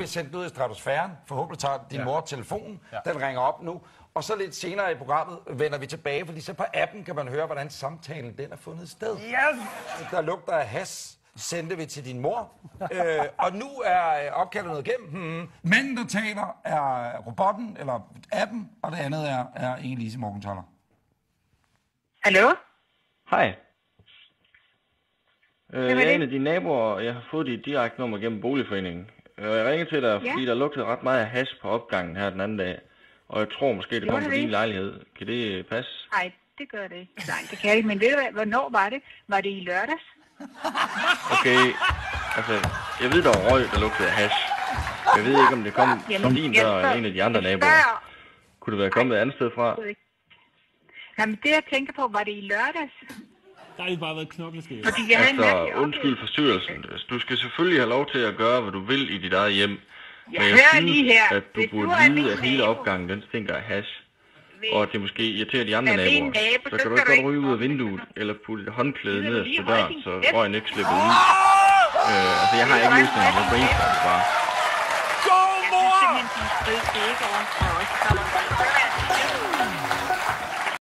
vi sendt ud i stratosfæren. Forhåbentlig tager din ja. mor telefonen. Ja. Den ringer op nu. Og så lidt senere i programmet vender vi tilbage, fordi så på appen kan man høre, hvordan samtalen den er fundet sted. Yes! Der lugter af has, sendte vi til din mor. øh, og nu er øh, opkaldet noget igennem. Hmm. Manden, der taler, er robotten, eller appen, og det andet er, er Inge Lise Morgenthaler. Hallo? Hej. Øh, jeg er en af dine naboer, og jeg har fået dit direkte nummer gennem boligforeningen. Øh, Jeg ringer til dig, fordi Ja. der lugtede ret meget af hash på opgangen her den anden dag. Og jeg tror måske, det Gjorde kom fra det din det? lejlighed. Kan det øh, passe? Nej, det gør det ikke. Nej, det kan jeg ikke. Men ved du hvad, hvornår var det? Var det i lørdags? Okay, altså, jeg ved, der var røg, der lugtede af hash. Jeg ved ikke, om det kom Jamen, fra din dør eller en af de andre naboer. Kunne det være kommet et andet sted fra? Jamen, det jeg tænker på, var det i lørdags? Der har vi bare været knokleskæve. Fordi jeg havde en Altså, mærkelig undskyld forstyrrelsen. Du skal selvfølgelig have lov til at gøre, hvad du vil i dit eget hjem. Jeg Men jeg hører synes, lige her. at du Hvis burde du vide, at hele opgangen, den stinker af hash. Og at det måske irriterer de andre Er naboer. nabo, så så kan du skal ikke godt ryge ud af vinduet, eller putte et håndklæde ned til døren, så røgen ikke slipper ud. Øh, altså, jeg har ikke løsningen, jeg brainstormer bare. Go, Jeg synes simpelthen, de er ikke ordentligt. Og så-